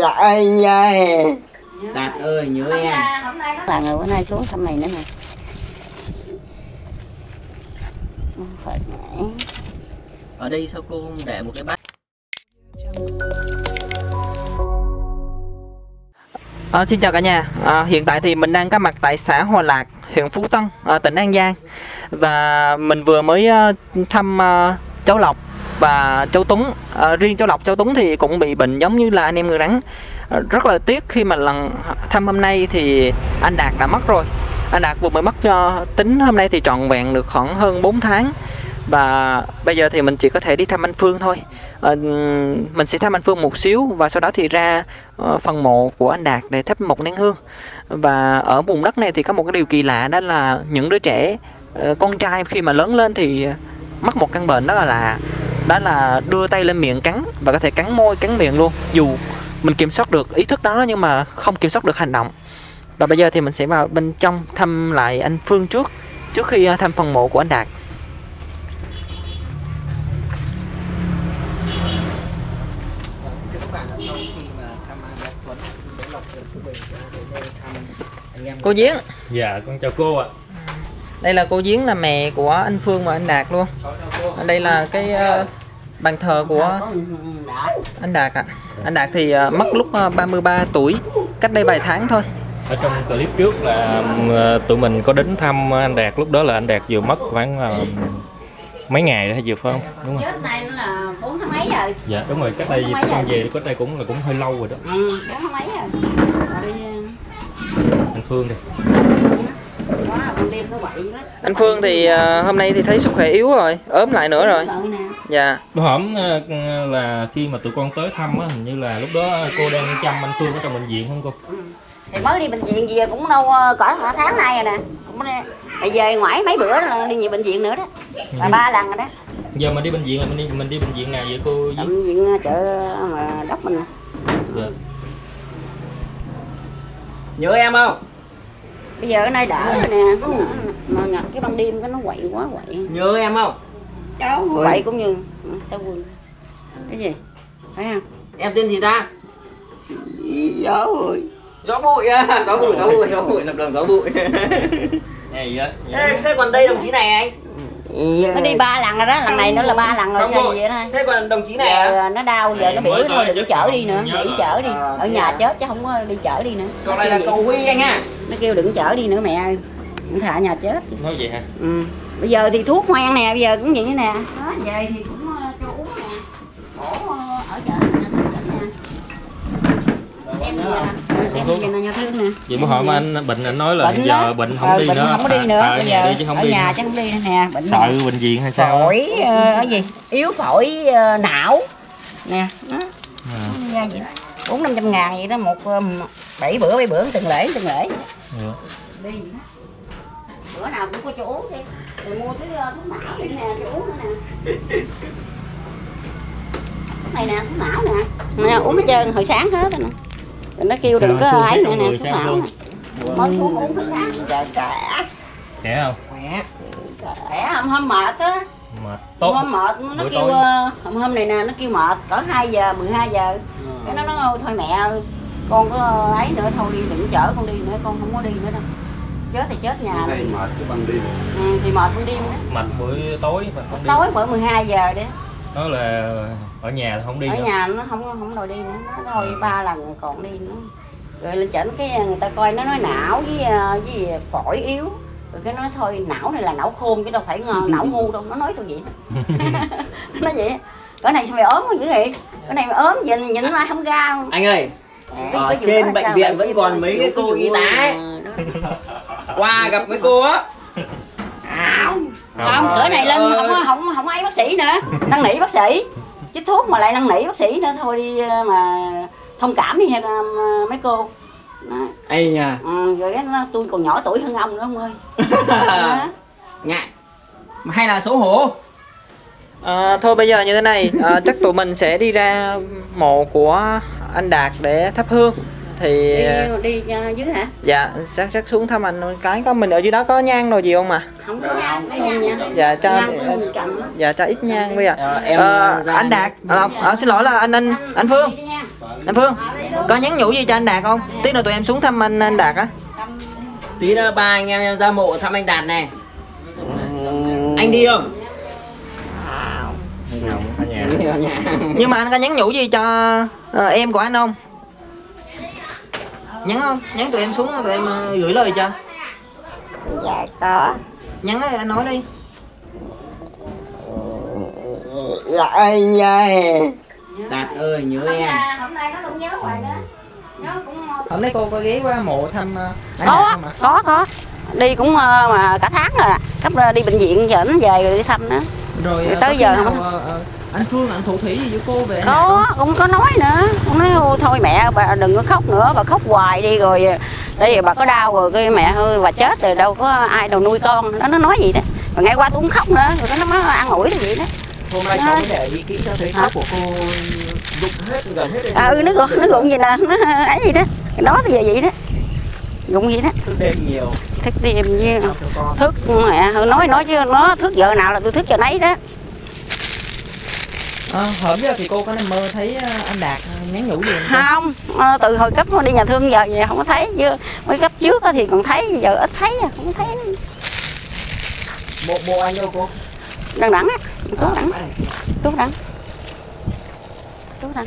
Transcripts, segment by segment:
dạ anh nha. Đạt ơi nhớ em. là người bữa nay xuống thăm mày nữa nè. Phải mãi. Ở đây sao cô không để một cái bát? À, xin chào cả nhà, à, hiện tại thì mình đang có mặt tại xã Hòa Lạc, huyện Phú Tân, à, tỉnh An Giang. Và mình vừa mới à, thăm à, cháu Lộc và châu Tuấn à, Riêng châu Lộc, châu Tuấn thì cũng bị bệnh giống như là anh em người rắn. À, Rất là tiếc khi mà lần thăm hôm nay thì anh Đạt đã mất rồi. Anh Đạt vừa mới mất cho tính hôm nay thì trọn vẹn được khoảng hơn 4 tháng. Và bây giờ thì mình chỉ có thể đi thăm anh Phương thôi. À, mình sẽ thăm anh Phương một xíu và sau đó thì ra uh, phần mộ của anh Đạt để thắp một nén hương. Và ở vùng đất này thì có một cái điều kỳ lạ đó là những đứa trẻ uh, con trai khi mà lớn lên thì mắc một căn bệnh đó là đó là đưa tay lên miệng cắn và có thể cắn môi cắn miệng luôn. Dù mình kiểm soát được ý thức đó nhưng mà không kiểm soát được hành động. Và bây giờ thì mình sẽ vào bên trong thăm lại anh Phương trước trước khi ờ, thăm phần mộ của anh Đạt. Cô Giếng. Dạ, con chào cô ạ. Đây là cô Giếng là mẹ của anh Phương và anh Đạt luôn đây là cái ờ, bàn thờ của anh Đạt ạ anh Đạt thì ờ, mất lúc ờ, 33 tuổi cách đây vài tháng thôi Ở trong clip trước là ờ, tụi mình có đến thăm anh Đạt, lúc đó là anh Đạt vừa mất khoảng ờ, mấy ngày đó vừa phải không? Đúng rồi. Chết nó là bốn tháng mấy rồi Dạ, đúng rồi, cách đây Mấy con về cách đây cũng là cũng hơi lâu rồi đó. Ừ, bốn tháng mấy rồi Rồi Anh Phương đây. quá ban đêm nó quậy lắm anh Phương thì ờ, hôm nay thì thấy sức khỏe yếu rồi ốm lại nữa rồi dạ hổm ờ, là khi mà tụi con tới thăm á, hình như là lúc đó cô đang chăm anh Phương ở trong bệnh viện không cô? thì mới đi bệnh viện về cũng đâu ờ, cỡ tháng nay rồi nè cũng đi- bây giờ ngoải mấy bữa rồi đi về bệnh viện nữa đó là ba lần rồi đó Giờ mình đi bệnh viện là mình đi mình đi bệnh viện nào vậy cô? Bệnh viện chợ mà đốc mình nè. Dạ. nhớ em không bây giờ cái này đỡ rồi nè. Mà ngập cái ban đêm cái nó quậy quá quậy. Nhớ em không? Cháu quậy cũng như Ừ, cháu vui cái gì? Phải không? Em tên gì ta? Gió rồi gió bụi à? Gió bụi gió bụi gió bụi. Lập đường gió bụi. Này vậy? Ê, thế còn đây đồng chí này anh nó đi ba lần rồi đó lần này nó là ba lần rồi sao vậy thôi thế còn đồng chí này à? giờ nó đau giờ nó biểu thôi đừng chở đi nữa để là- chở đi À, ở nhà à? chết chứ không có đi chở đi nữa còn này kêu là vậy. cậu huy anh ha nó kêu đừng chở đi nữa mẹ ơi thả nhà chết Nói vậy hả? ừ. bây giờ thì thuốc hoang nè bây giờ cũng vậy nè đó về thì cũng ờ, cho uống nè bổ ờ, ở chợ nè thương tỉnh nè em em về nè nhà thương nè. Vậy bữa hổm anh bệnh anh nói là bệnh giờ đó. bệnh không Ờ, đi bệnh nữa. không có đi nữa. À, ở bây nhà giờ đi chứ không ở đi. nhà chắc không đi nữa nè. Bệnh Sợ bệnh viện hay sao? phổi ờ, cái gì? Yếu phổi ờ, não. Nè đó. À, ra vậy bốn năm trăm ngàn vậy đó một ờ, bảy bữa bảy bữa từng lễ từng lễ. Dạ. đi bữa nào cũng có chỗ uống đi. Rồi mua thứ ờ, thuốc não nè cho uống nữa nè. Này nè thuốc não nè. Nè uống hết trơn hồi sáng hết rồi nè rồi nó kêu đừng có ấy nữa nè thuốc não nè mới thuốc uống hồi sáng dạ cả Khỏe không? khỏe. Khỏe hôm hôm mệt á. Mệt. hôm Tốt. hôm mệt nó Bữa kêu tối. ờ, hôm hôm này nè nó kêu mệt cỡ 2 giờ 12 giờ. Cái nó nói thôi mẹ ơi con có ấy nữa thôi đi đừng chở con đi nữa con không có đi nữa đâu. Chết thì chết nhà này. mệt cái ban đêm. Ừ, thì mệt ban đêm đó. Mệt buổi tối mà không đi. tối bởi 12 giờ đấy Đó là ở nhà không đi ở nữa. nhà nó không không đòi đi nữa. Nó thôi ba lần rồi còn đi nữa. Rồi lên chỉnh cái người ta coi nó nói não với ờ, với phổi yếu. Rồi cái nó nói thôi não này là não khôn chứ đâu phải ngon não ngu đâu. Nó nói tôi vậy nó nói vậy cái này sao mày ốm dữ vậy? Cái này mày ốm nhìn nhìn lại không ra. Anh ơi Cái- Ở trên bệnh viện vẫn còn mấy cái cô y tá ờ, qua gặp mấy cô á không không cỡ này lên không không không ai bác sĩ nữa. Năn nỉ bác sĩ. Chích thuốc mà lại năn nỉ bác sĩ nữa thôi đi ờ, mà thông cảm đi ha ờ, mấy cô. Ai nha. Ừ, rồi cái nó tôi còn nhỏ tuổi hơn ông nữa ông ơi. Ngại hay là xấu hổ? À, thôi bây giờ như thế này à, chắc tụi mình sẽ đi ra mộ của anh Đạt để thắp hương thì đi, đi ờ, dưới hả? dạ chắc chắc xuống thăm anh. Cái có mình ở dưới đó có nhang đồ gì không mà không có nhang nhang nha. Dạ cho nhang dạ cho ít nhang bây giờ Ờ, em, Ờ, ra anh Đạt à, à, xin lỗi là anh anh anh Phương. Đi nha. Anh Phương Có nhắn nhủ gì cho anh Đạt không? Tí nữa tụi em xuống thăm anh anh Đạt á. Tí nữa ba anh em em ra mộ thăm anh đạt này anh đi không? Đi ở nhà. Nhưng mà anh có nhắn nhủ gì cho ờ, em của anh không? Nhắn không? Nhắn tụi em xuống tụi em ờ, gửi lời cho. Dạ có. Nhắn đi, anh nói đi. Dạ anh ơi đạt ơi nhớ em. hôm nay nó không nhớ hoài nữa nhớ cũng Hôm nay cô có ghé qua mộ thăm ờ, có có có. Đi cũng ờ, mà cả tháng rồi cấp ra đi bệnh viện giờ nó về rồi đi thăm nữa Rồi ờ, tới có khi giờ nào, không? ờ, ờ, anh Phương anh thủ thủy gì với cô về có cũng có nói nữa. Cũng nói "Ô, thôi mẹ bà đừng có khóc nữa bà khóc hoài đi rồi đây bà có đau rồi. Cái mẹ ơi bà chết rồi đâu có ai đâu nuôi con. Nó nó nói gì đó. Rồi ngay qua tôi cũng khóc nữa rồi nó mới an ủi nó vậy đó. Hôm nay cháu để ý kỹ cho thấy khóc của cô rụng hết gần hết à, ừ nó gụng nó gụng gì nè? Nó ấy gì đó. Cái đó thì vậy đó. Gụng gì đó. Đêm nhiều thức khóc cho con thức mẹ nói nói chứ nó thức giờ nào là tôi thức giờ nấy đó. Ờ, hôm giờ thì cô có nằm mơ thấy ờ, anh Đạt nhắn nhủ gì không? không ờ, từ hồi cấp đi nhà thương giờ vậy không có thấy chứ mấy cấp trước thì còn thấy giờ ít thấy à, không thấy. Bộ bộ anh đâu cô? đằng đẳng á tú đẳng À, tú đẳng tú đẳng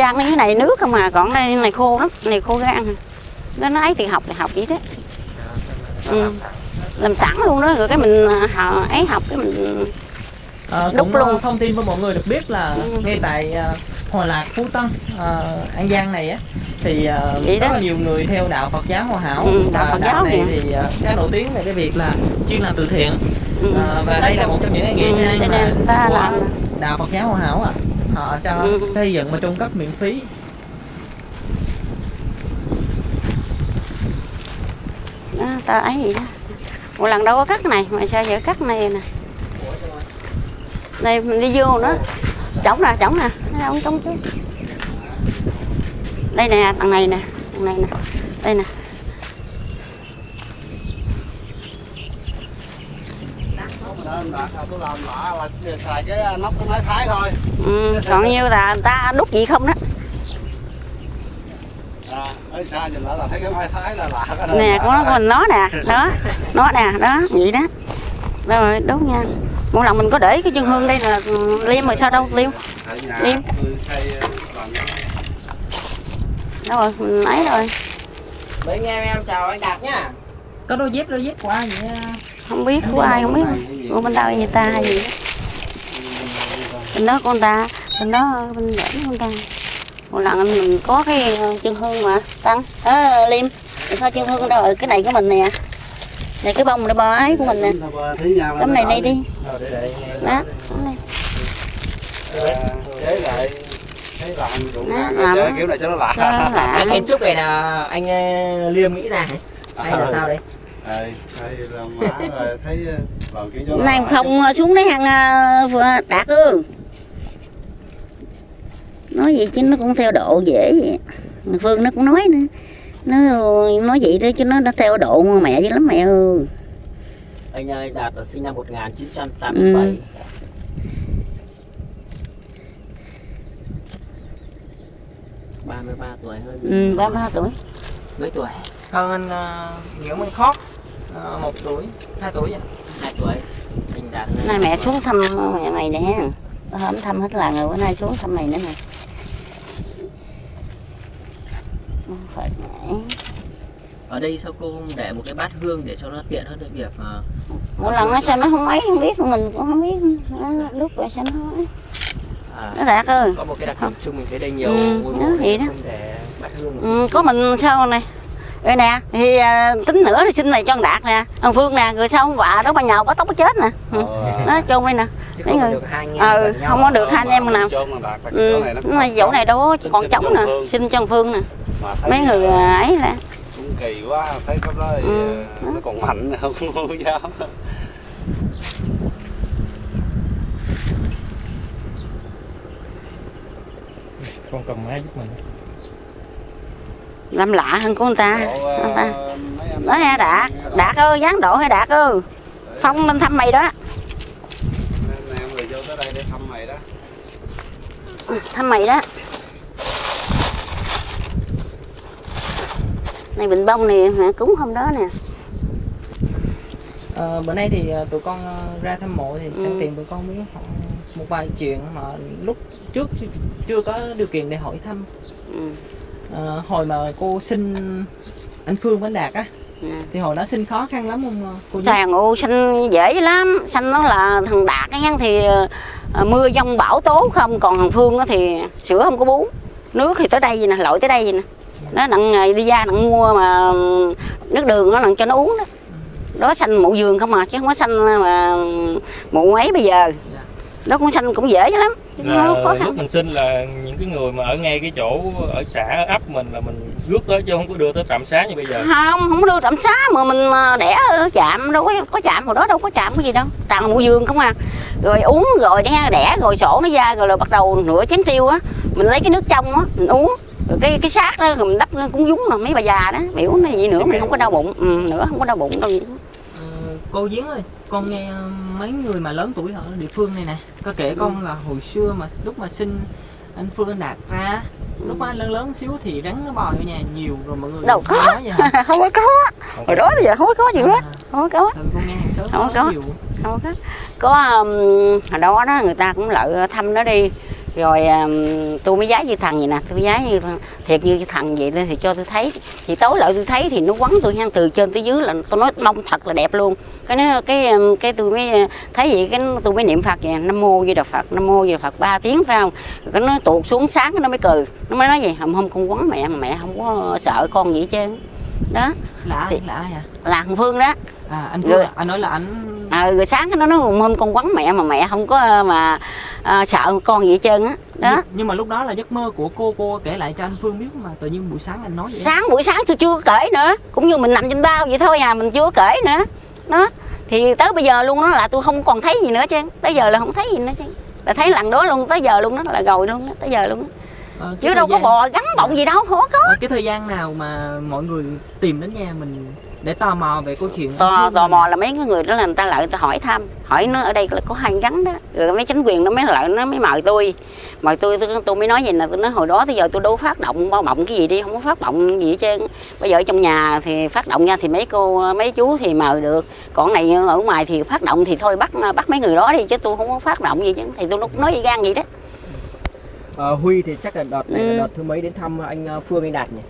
trang cái này nước không à còn đây này khô lắm này khô gan à. nó nói thì học thì học vậy đó ừ. làm sẵn luôn đó rồi cái mình à, họ ấy học cái mình Ờ, Đúc cũng ờ, luôn. thông tin với mọi người được biết là Ừ. ngay tại ờ, Hòa Lạc, Phú Tân, ờ, An Giang này á thì Vậy rất đó. là nhiều người theo đạo Phật giáo Hòa Hảo Ừ, đạo và Phật đạo giáo này thì ờ, khá nổi tiếng về cái việc là chuyên làm từ thiện ừ. Ờ, và đây là một trong những nghĩa Ừ, trang mà ta của làm- đạo Phật giáo Hòa Hảo à họ cho Ừ. xây dựng và trung cấp miễn phí. Đó, ta ấy gì đó. Một lần đâu có cắt này mà sao giờ cắt này nè. Đây mình đi vô nữa. Trống nè trống nè. Không trống chứ đây nè đằng này nè đằng này nè. Đây nè tôi làm lạ là xài cái nắp của máy thái thôi. Ừ, còn như là người ta đúc gì không đó? À ở xa nhìn lại là thấy cái máy thái là lạ cái nè của nó mình nó nè đó nó nè đó vậy đó. Rồi đốt nha. Mỗi lần mình có để cái chân hương đây là ừ, liêm rồi sao đâu liêm? Liêm. bằng đâu rồi? Mình ấy rồi. Mấy anh em em chào anh đạt nhá có đôi dép đôi dép của ai vậy? Không biết của ai không biết. Của bên đâu người ta hay gì? Đó bên đó con ta bên đó bên đỉnh con ta. Một lần mình có cái ờ, chân hương mà tăng. À, liêm. Sao chân hương đâu? Rồi cái này của mình nè. Này cái bông này bò ấy của mình nè. Tấm này đây đi. Ờ, để đây đó này. À, chế lại thấy làm kiểu này cho nó lạ. Cái kiến trúc này là anh ờ, liêm nghĩ ra hả? Hay là sao đấy Ờ, làm má rồi thấy nó này phòng ờ, xuống đấy hàng ờ, vừa đạt ư. Nói gì chứ nó cũng theo độ dễ vậy. Phương nó cũng nói nữa. Nó nói vậy đó chứ nó đã theo độ mẹ dữ lắm mẹ ơi. Anh ơi đạt là sinh năm 1987 Ừ. ba mươi ba tuổi hơn. Ừ ba ba tuổi. Mấy tuổi? Hơn anh ờ, Nguyễn Minh Khót ờ, một tuổi hai tuổi vậy. Hai tuổi. Anh đạt nay mẹ xuống thăm mẹ mày nè. Hôm thăm hết lần rồi bữa nay xuống thăm mày nữa nè. Mẹ. ở đây sao cô không để một cái bát hương để cho nó tiện hơn cái việc ờ, mỗi lần nó sao nó không mấy không biết mình cũng không biết. Nó lúc rồi sao nó ấy. à, nó đạt ơi có một cái đặc điểm chung mình thấy đây nhiều Ừ, ngôi mộ vậy này đó. không để bát hương. Ừ, có mình sao này rồi nè thì à, tính nữa thì xin này cho thằng đạt nè. Thằng phương nè rồi sao bà đó bà nhậu bà tóc bà chết nè. Ừ. Ờ, nó chôn đây nè. Mấy người anh ừ không có được hai anh em nào. chôn là đạt là cái ừ. chỗ này đâu có còn trống nè xin cho thằng phương nè. Mấy người à, ấy là cũng kỳ quá thấy cái đó Ừ. ờ, nó còn mạnh không không dám con cầm máy giúp mình làm lạ hơn của người ta. Độ, ờ, người ta đó ha đạt. Đạt ơi dán độ hay đạt ơi? Phong lên thăm mày đó. Em em người vô tới đây để thăm mày đó. Thăm mày đó. Này bình bông này hả, cúng hôm đó nè. Ờ, bữa nay thì ờ, tụi con ra thăm mộ thì sẵn Ừ. tiện tụi con muốn hỏi một vài chuyện mà lúc trước chưa, chưa có điều kiện để hỏi thăm. Ừ. Ờ, hồi mà cô sinh anh Phương với Đạt á nè. thì hồi đó sinh khó khăn lắm không ờ, cô? Thằng ô xanh dễ lắm. Xanh nó là thằng đạt cái thì ờ, mưa dông bão tố không. Còn thằng phương thì sữa không có bú. Nước thì tới đây vậy nè lội tới đây vậy nè. Nó nặng đi ra nặng mua mà nước đường nó nặng cho nó uống đó. Đó xanh mụ giường không à chứ không có xanh mà mụ ấy bây giờ đó cũng xanh cũng dễ lắm. Nó khó là lúc khăn mình sinh là những cái người mà ở ngay cái chỗ ở xã ở ấp mình là mình rước tới chứ không có đưa tới trạm xá như bây giờ. Không không có đưa trạm xá mà mình ờ, đẻ ở trạm đâu có có trạm hồi đó đâu có trạm cái gì đâu. Toàn là mụ giường không à. Rồi uống rồi đẻ đẻ rồi sổ nó ra rồi là bắt đầu nửa chén tiêu á. Mình lấy cái nước trong á mình uống. Rồi cái cái xác đó rồi mình đắp cũng dúng rồi mấy bà già đó. Biểu nó gì nữa mình không có đau bụng. Ừ, nữa không có đau bụng đâu. Gì cô Diến ơi con nghe ờ, mấy người mà lớn tuổi ở địa phương này nè có kể con là hồi xưa mà lúc mà sinh anh Phương anh Đạt ra lúc mà lớn lớn xíu thì rắn nó bò vô nhà nhiều rồi mọi người Đâu có. nói vậy hả? không có có. Hồi đó giờ không có có gì hết À, không có có. Không có. nhiều. Không có. Có um, hồi đó đó người ta cũng lợi thăm nó đi rồi um, tôi mới giái như thằng vậy nè tôi giái như thằng, thiệt như thằng vậy đó thì cho tôi thấy. Thì tối lợi tôi thấy thì nó quấn tôi hen từ trên tới dưới là tôi nói mông thật là đẹp luôn. Cái nó cái cái tôi mới thấy vậy cái tôi mới niệm phật vậy nam mô di đà phật nam mô di đà phật ba tiếng phải không? Rồi cái nó tuột xuống sáng nó mới cười. Nó mới nói gì hôm hôm con quấn mẹ mẹ không có sợ con gì trơn đó. Là Thì- là ai à là thằng phương đó. À anh Rồi. Phương à, anh nói là anh à, rồi sáng nó nói hôm hôm con quấn mẹ mà mẹ không có mà à, sợ con gì hết trơn á. Đó. Nhưng, nhưng mà lúc đó là giấc mơ của cô cô kể lại cho anh Phương biết mà tự nhiên buổi sáng anh nói vậy sáng buổi sáng tôi chưa kể nữa. Cũng như mình nằm trên bao vậy thôi à mình chưa kể nữa. Đó. Thì tới bây giờ luôn đó là tôi không còn thấy gì nữa chứ tới giờ là không thấy gì nữa chứ là thấy lần đó luôn tới giờ luôn đó là rồi luôn đó tới giờ luôn đó. Ờ, chứ đâu có gian- bò gắn bọng gì đâu không có. Ờ, cái thời gian nào mà mọi người tìm đến nhà mình để tò mò về câu chuyện tò tò mò là mấy cái người đó là người ta lại người ta hỏi thăm. Hỏi nó ở đây là có hai rắn đó. Rồi mấy chính quyền nó mới lại nó mới mời tôi. Mời tôi tôi, tôi mới nói gì nè. Tôi nói hồi đó tới giờ tôi đâu phát động bao bọng cái gì đi không có phát động gì hết trơn. Bây giờ ở trong nhà thì phát động nha thì mấy cô mấy chú thì mời được. Còn này ở ngoài thì phát động thì thôi bắt bắt mấy người đó đi chứ tôi không có phát động gì chứ. Thì tôi cũng nói gan vậy đó. Ờ, Huy thì chắc là đợt này Ừ. là đợt thứ mấy đến thăm anh ờ, Phương anh Đạt nhỉ?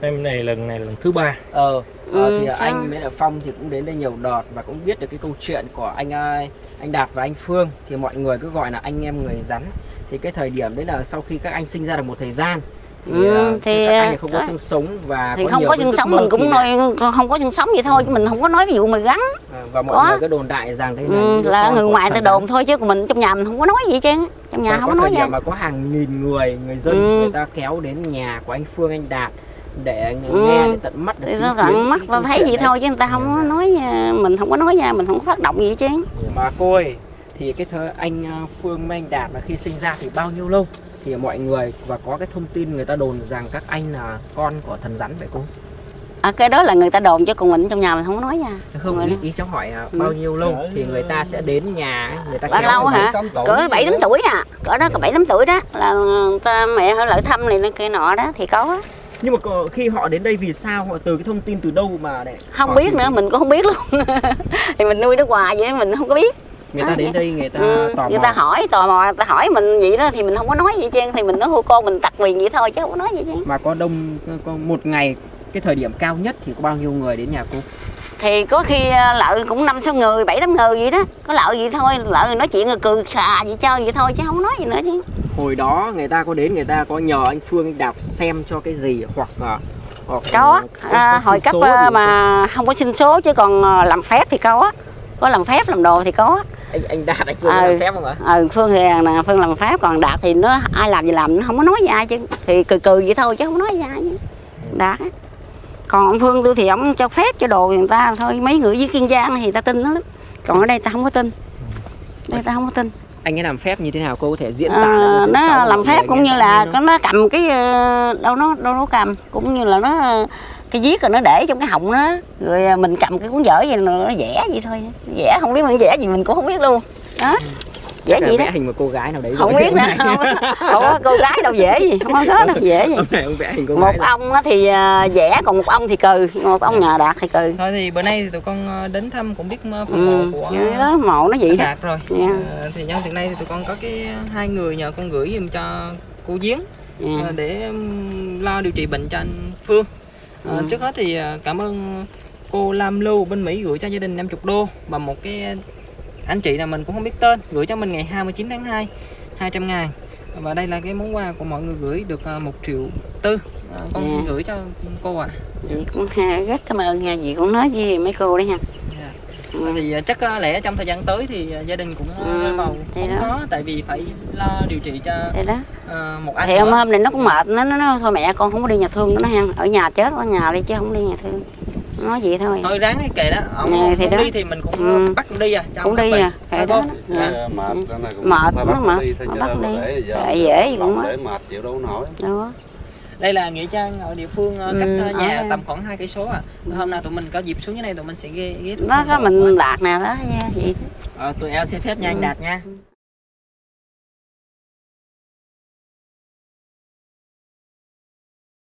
Em này lần này là lần thứ ba. Ờ, ờ, Ừ, thì sao? anh với là Phong thì cũng đến đây nhiều đợt và cũng biết được cái câu chuyện của anh anh Đạt và anh Phương. Thì mọi người cứ gọi là anh em người rắn. Thì cái thời điểm đấy là sau khi các anh sinh ra được một thời gian thì, Ừ, ờ, thì, các anh không có xương sống và thì có không nhiều có xương sống mình cũng nói không có xương sống vậy thôi chứ mình không có nói cái vụ mà gắn. Ờ, và mọi Có. người cứ đồn đại rằng đây là, ừ, những đứa là người ngoài ta rắn. đồn thôi chứ còn mình trong nhà mình không có nói gì hết trơn. Trong nhà Và không có có nói thời gì điểm mà có hàng nghìn người người dân Ừ. người ta kéo đến nhà của anh Phương anh Đạt để Ừ. nghe để tận mắt được thì nó kiến tận mắt câu thấy vậy đấy. thôi chứ người ta không có nói nha, mình không có nói nha mình không có phát động gì hết trơn. Mà cô ơi thì cái thời anh ờ, Phương với anh Đạt là khi sinh ra thì bao nhiêu lâu? Thì mọi người và có cái thông tin người ta đồn rằng các anh là con của thần rắn vậy cô à, cái đó là người ta đồn chứ còn mình trong nhà mình không có nói nha. Không Người ý, ý cháu hỏi à, Ừ. bao nhiêu lâu thì người ta sẽ đến nhà người ta bao lâu hả? cỡ bảy tám tuổi à. Cỡ đó cỡ bảy tám tuổi đó. Là người ta mẹ hơi lợi thăm này nó kia nọ đó thì có. á. Nhưng mà khi họ đến đây vì sao? Họ từ cái thông tin từ đâu mà để không biết nữa mình cũng không biết luôn. Thì mình nuôi nó hoài vậy mình không có biết. Người ta Đó, đến vậy. đây người ta ừ, tò người mò. ta hỏi tò mò người ta hỏi mình vậy đó thì mình không có nói gì trơn thì mình nói hô con mình tặc quyền vậy thôi chứ không có nói gì trơn. Mà có đông có một ngày cái thời điểm cao nhất thì có bao nhiêu người đến nhà cô thì có khi à, lợi cũng năm sáu người bảy tám người vậy đó. Có lợi vậy thôi lợi nói chuyện rồi cười khà vậy chơi vậy thôi chứ không nói gì nữa chứ. Hồi đó người ta có đến người ta có nhờ anh Phương Đạt xem cho cái gì hoặc là hoặc có à, có hồi xin cấp à, mà không có xin số chứ còn à, làm phép thì có. Có làm phép làm đồ thì có. Anh anh Đạt anh Phương Ừ. làm phép không ạ? ừ, phương thì là phương làm phép còn đạt thì nó ai làm gì làm nó không có nói với ai chứ. Thì cười cười vậy thôi chứ không nói với ai chứ. Đạt á còn ông phương tôi thì ông cho phép cho đồ người ta thôi. Mấy người dưới kiên giang thì ta tin nó lắm. Còn ở đây ta không có tin. Đây ta không có tin. Anh ấy làm phép như thế nào cô có thể diễn tả à, nó làm phép cũng như là có nó cầm cái ờ, đâu nó đâu nó cầm cũng như là nó cái viết rồi nó để trong cái họng nó. Rồi ờ, mình cầm cái cuốn vở vậy nó vẽ vậy thôi. Vẽ không biết mình vẽ gì mình cũng không biết luôn. Đó dễ vẽ đó. hình một cô gái nào đấy không biết nữa không, không có cô gái đâu dễ gì không có đâu dễ gì. Ông này ông vẽ hình cô một gái ông á thì à, vẽ còn một ông thì cừ. Một ông nhà đạt thì cừ. Thôi thì bữa nay thì tụi con ờ, đến thăm cũng biết ờ, phần ừ. mộ của cái đó mộ nó vậy đó. Đạt rồi. Dạ. Ờ, thì nhân tiện đây thì tụi con có cái hai người nhờ con gửi giùm cho cô Giếng Dạ. ờ, để lo điều trị bệnh cho anh Phương. Ờ, Ừ. trước hết thì cảm ơn cô Lam Lưu bên Mỹ gửi cho gia đình 50 đô và một cái anh chị nào mình cũng không biết tên gửi cho mình ngày 29 tháng 2 200 ngàn và đây là cái món quà của mọi người gửi được ờ, một triệu tư Ờ, con Dạ. xin gửi cho cô ạ chị cũng rất cảm ơn nha chị cũng nói với mấy cô đấy ha Dạ. ừ. thì ờ, chắc lẽ trong thời gian tới thì gia đình cũng Ừ, vào thì đó. khó tại vì phải lo điều trị cho thế đó một anh thì hôm nữa. hôm này nó cũng mệt nó nó thôi mẹ con không có đi nhà thương nữa nó ha ở nhà chết ở nhà đi chứ không đi nhà thương nói vậy thôi. Thôi ráng cái kệ đó. Ông Dạ, thì không đó. đi thì mình cũng Ừ. bắt đi à cho cũng ông đi à. Kệ đó. dạ. Cái mệt cái này cũng Mệt, phải nó bắt đi. mà Kệ dễ gì cũng để mệt chịu đâu nổi. Đó đây là nghĩa trang ở địa phương ờ, cách Ừ, ờ, nhà ở đây. tầm khoảng hai cây số à. Hôm nào tụi mình có dịp xuống dưới này tụi mình sẽ ghé ghé anh. mình đạt nè đó nha vậy Ờ, tụi em xin phép nha anh Đạt nha